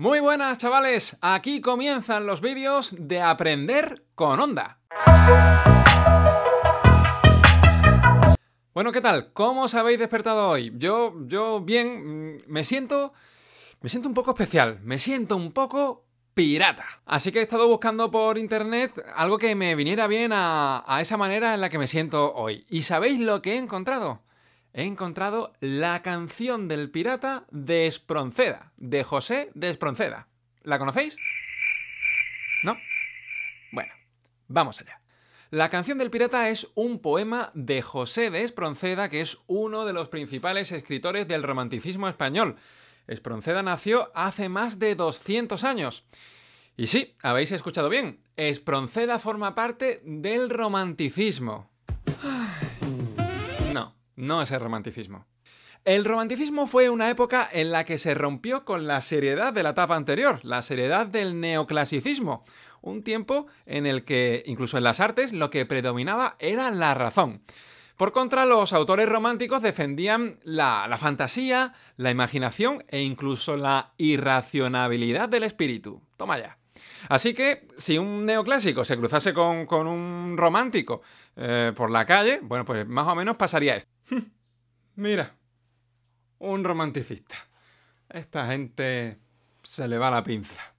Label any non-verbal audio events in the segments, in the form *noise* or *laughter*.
Muy buenas chavales, aquí comienzan los vídeos de Aprender con Onda. Bueno, ¿qué tal? ¿Cómo os habéis despertado hoy? Yo, yo bien, mm, me siento, me siento un poco especial, me siento un poco pirata. Así que he estado buscando por internet algo que me viniera bien a, a esa manera en la que me siento hoy. ¿Y sabéis lo que he encontrado? He encontrado la canción del pirata de Espronceda, de José de Espronceda. ¿La conocéis? ¿No? Bueno, vamos allá. La canción del pirata es un poema de José de Espronceda, que es uno de los principales escritores del romanticismo español. Espronceda nació hace más de 200 años. Y sí, habéis escuchado bien, Espronceda forma parte del romanticismo. No, es el romanticismo. El romanticismo fue una época en la que se rompió con la seriedad de la etapa anterior, la seriedad del neoclasicismo, un tiempo en el que, incluso en las artes, lo que predominaba era la razón. Por contra, los autores románticos defendían la, la, fantasía, la imaginación e incluso la irracionabilidad del espíritu. Toma ya. Así que, si un neoclásico se cruzase con, un romántico eh, por la calle, bueno, pues más o menos pasaría esto. *laughs* Mira, un romanticista. Esta gente se le va la pinza.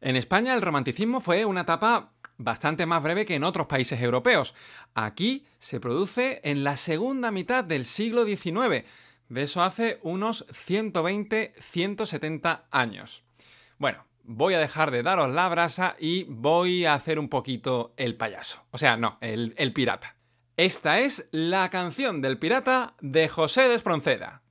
En España el romanticismo fue una etapa bastante más breve que en otros países europeos. Aquí se produce en la segunda mitad del siglo XIX. De eso hace unos 120-170 años. Bueno, voy a dejar de daros la brasa y voy a hacer un poquito el payaso. O sea, no, el, pirata. Esta es la canción del pirata de José de Espronceda.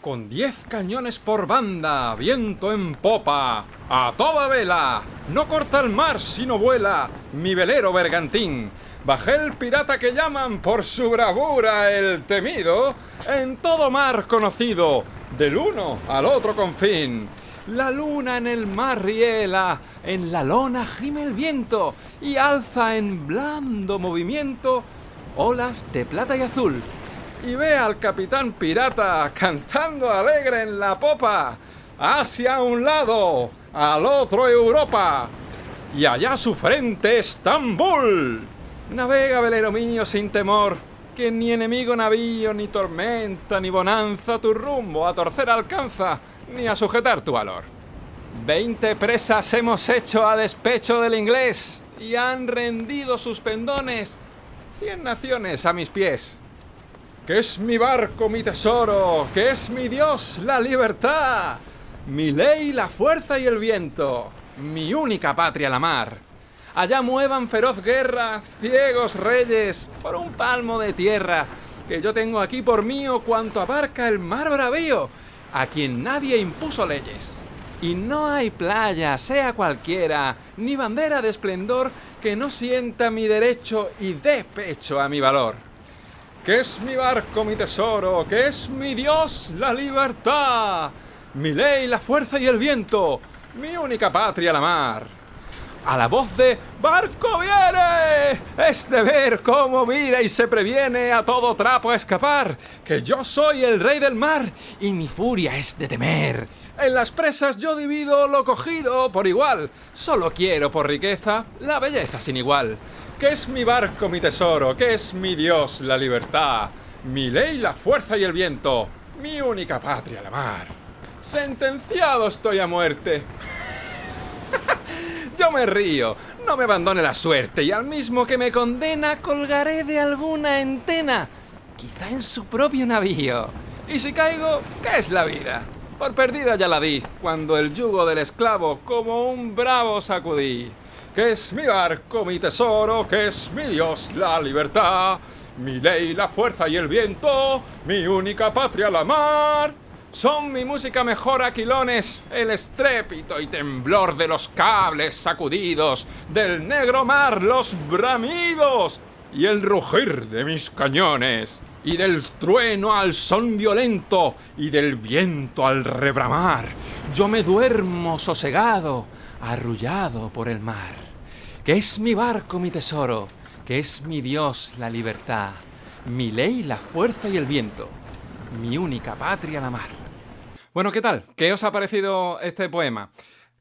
Con diez cañones por banda, viento en popa, a toda vela, no corta el mar sino vuela, mi velero bergantín. Bajé el pirata que llaman por su bravura el temido, en todo mar conocido, del uno al otro confín. La luna en el mar riela, en la lona gime el viento y alza en blando movimiento olas de plata y azul. Y ve al capitán pirata cantando alegre en la popa, hacia un lado, al otro Europa, y allá su frente Estambul. Navega, velero mío, sin temor, que ni enemigo navío, ni tormenta, ni bonanza tu rumbo a torcer alcanza, ni a sujetar tu valor. Veinte presas hemos hecho a despecho del inglés y han rendido sus pendones cien naciones a mis pies. Que es mi barco, mi tesoro, que es mi Dios, la libertad, mi ley, la fuerza y el viento, mi única patria, la mar. Allá muevan feroz guerra, ciegos reyes, por un palmo de tierra, que yo tengo aquí por mío cuanto abarca el mar bravío, a quien nadie impuso leyes. Y no hay playa, sea cualquiera, ni bandera de esplendor que no sienta mi derecho y dé pecho a mi valor. Que es mi barco, mi tesoro, que es mi Dios, la libertad, mi ley, la fuerza y el viento, mi única patria, la mar. A la voz de ¡Barco viene! Es de ver cómo mira y se previene a todo trapo a escapar, que yo soy el rey del mar y mi furia es de temer. En las presas yo divido lo cogido por igual. Solo quiero por riqueza la belleza sin igual. Que es mi barco, mi tesoro, que es mi Dios, la libertad, mi ley, la fuerza y el viento, mi única patria, la mar. Sentenciado estoy a muerte. Yo me río, no me abandone la suerte y al mismo que me condena colgaré de alguna entena, quizá en su propio navío. Y si caigo, ¿qué es la vida? Por perdida ya la di, cuando el yugo del esclavo como un bravo sacudí. Que es mi barco, mi tesoro, que es mi Dios, la libertad, mi ley, la fuerza y el viento, mi única patria, la mar. Son mi música mejor aquilones, el estrépito y temblor de los cables sacudidos, del negro mar los bramidos y el rugir de mis cañones y del trueno al son violento, y del viento al rebramar. Yo me duermo sosegado, arrullado por el mar. Que es mi barco, mi tesoro, que es mi Dios la libertad, mi ley la fuerza y el viento, mi única patria la mar. Bueno, ¿qué tal? ¿Qué os ha parecido este poema?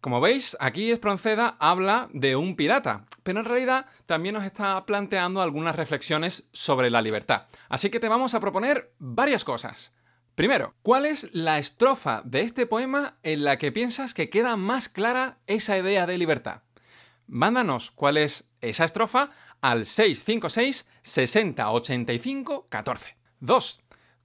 Como veis, aquí Espronceda habla de un pirata, pero en realidad también nos está planteando algunas reflexiones sobre la libertad. Así que te vamos a proponer varias cosas. Primero, ¿cuál es la estrofa de este poema en la que piensas que queda más clara esa idea de libertad? Mándanos cuál es esa estrofa al 656 60 85 14. 2.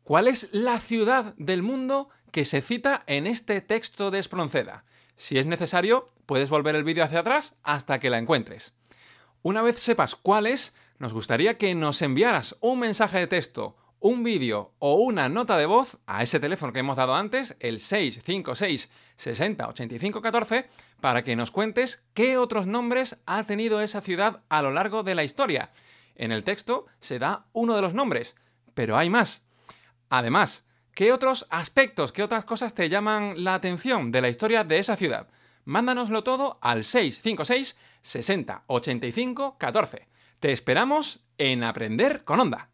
¿Cuál es la ciudad del mundo que se cita en este texto de Espronceda? Si es necesario, puedes volver el vídeo hacia atrás hasta que la encuentres. Una vez sepas cuál es, nos gustaría que nos enviaras un mensaje de texto, un vídeo o una nota de voz a ese teléfono que hemos dado antes, el 656 60 85 14, para que nos cuentes qué otros nombres ha tenido esa ciudad a lo largo de la historia. En el texto se da uno de los nombres, pero hay más. Además, ¿qué otros aspectos, qué otras cosas te llaman la atención de la historia de esa ciudad? Mándanoslo todo al 656 60 85 14. Te esperamos en Aprender con Onda.